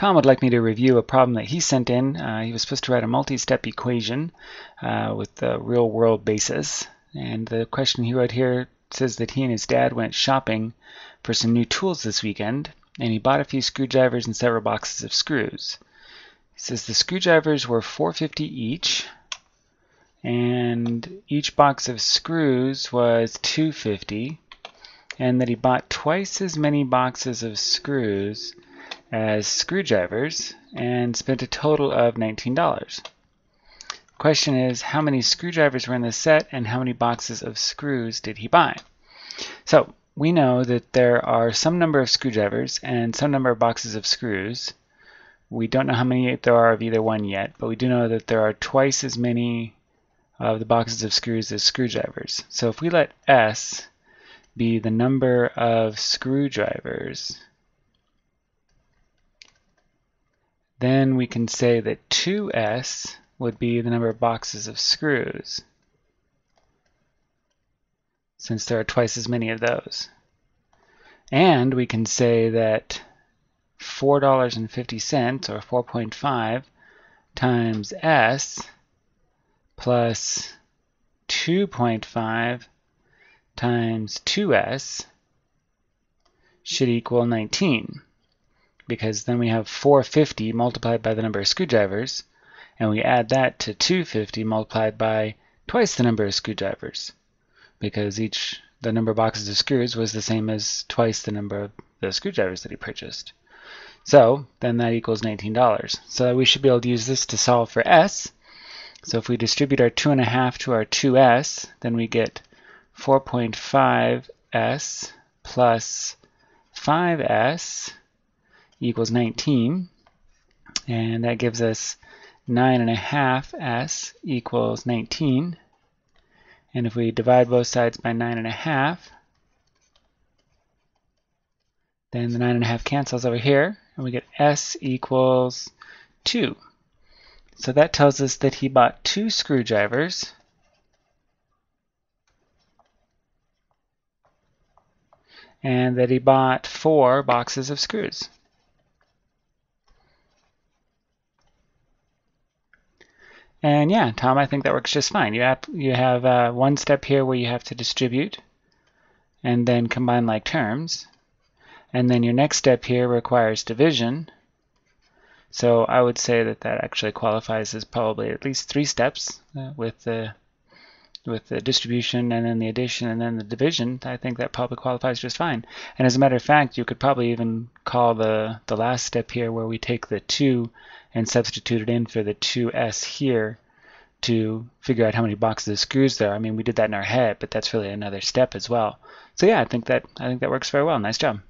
Tom would like me to review a problem that he sent in. Uh, he was supposed to write a multi-step equation uh, with the real-world basis. And the question he wrote here says that he and his dad went shopping for some new tools this weekend, and he bought a few screwdrivers and several boxes of screws. He says the screwdrivers were 450 each, and each box of screws was 250 and that he bought twice as many boxes of screws as screwdrivers and spent a total of $19. Question is, how many screwdrivers were in the set and how many boxes of screws did he buy? So we know that there are some number of screwdrivers and some number of boxes of screws. We don't know how many there are of either one yet, but we do know that there are twice as many of the boxes of screws as screwdrivers. So if we let S be the number of screwdrivers, then we can say that 2S would be the number of boxes of screws, since there are twice as many of those. And we can say that $4.50 or 4.5 times S plus 2.5 times 2s should equal 19 because then we have 450 multiplied by the number of screwdrivers and we add that to 250 multiplied by twice the number of screwdrivers because each the number of boxes of screws was the same as twice the number of the screwdrivers that he purchased. So then that equals $19. So we should be able to use this to solve for s so if we distribute our 2.5 to our 2s, then we get 4.5s plus 5s equals 19. And that gives us 9.5s equals 19. And if we divide both sides by 9.5, then the 9.5 cancels over here, and we get s equals 2. So that tells us that he bought two screwdrivers and that he bought four boxes of screws. And yeah, Tom, I think that works just fine. You have, you have uh, one step here where you have to distribute and then combine like terms. And then your next step here requires division. So I would say that that actually qualifies as probably at least three steps uh, with the with the distribution and then the addition and then the division. I think that probably qualifies just fine. And as a matter of fact, you could probably even call the the last step here where we take the 2 and substitute it in for the 2s here to figure out how many boxes of screws there. I mean, we did that in our head, but that's really another step as well. So yeah, I think that I think that works very well. Nice job.